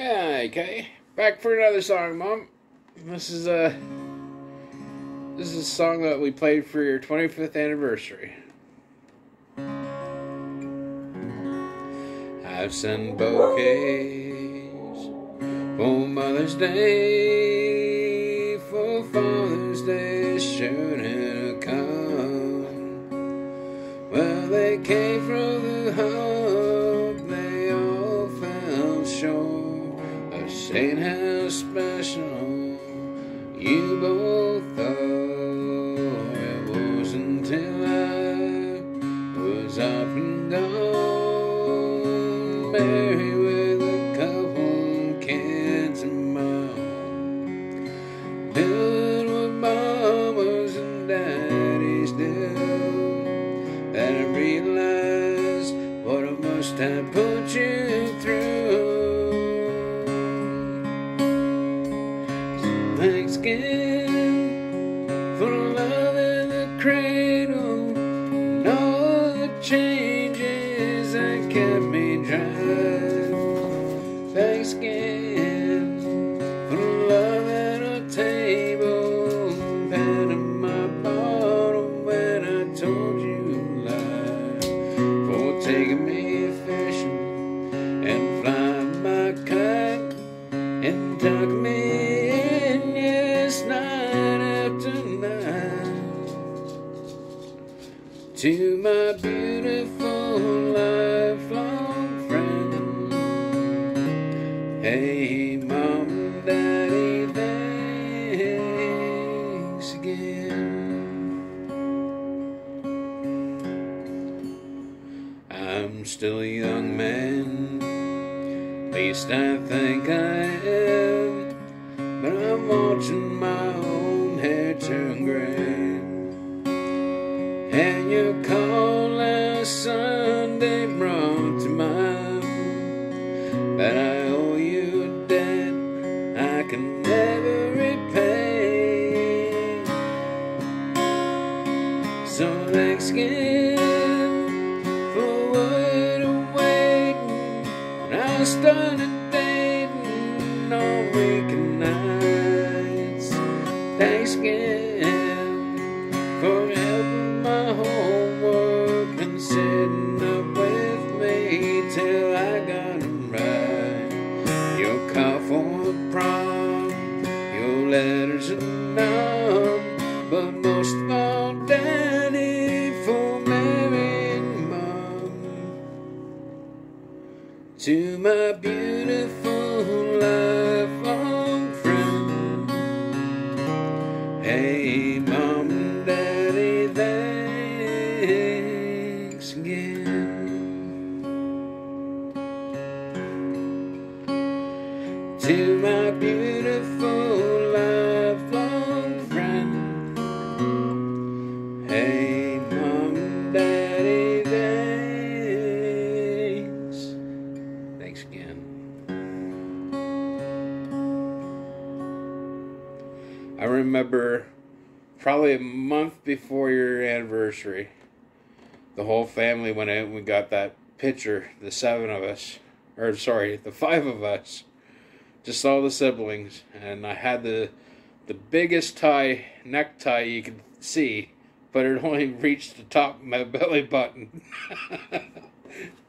Okay, back for another song, Mom. This is a this is a song that we played for your 25th anniversary. I've sent bouquets for Mother's Day, for Father's Day, sure to come. Well, they came from the hub, they all fell of saying how special you both thought. It wasn't until I was up and gone, married with a couple kids and mom, doing what mamas and daddies do. That I realized what I must have put you Thanksgiving for love in the cradle and all the changes that kept me dry. Thanksgiving for love at a table, patting my bottle when I told you lies, for taking me fishing and flying my kite and tuck me To my beautiful lifelong friend, hey, mom daddy, thanks again. I'm still a young man. At least I think I am. But I'm watching my own hair turn gray. And your call last Sunday brought to mind that I owe you debt I can never repay. So thanks again for what I'm waiting. When I started dating on weekend nights. Thanks again for none, but most of all, Daddy, for marrying mom. To my beautiful lifelong friend, hey, mom and daddy, thanks again. To my beautiful hey, mom daddy, thanks. Thanks again. I remember probably a month before your anniversary, the whole family went out and we got that picture, the seven of us, or sorry, the five of us, just all the siblings, and I had the the biggest tie necktie you could see, but it only reached the top of my belly button.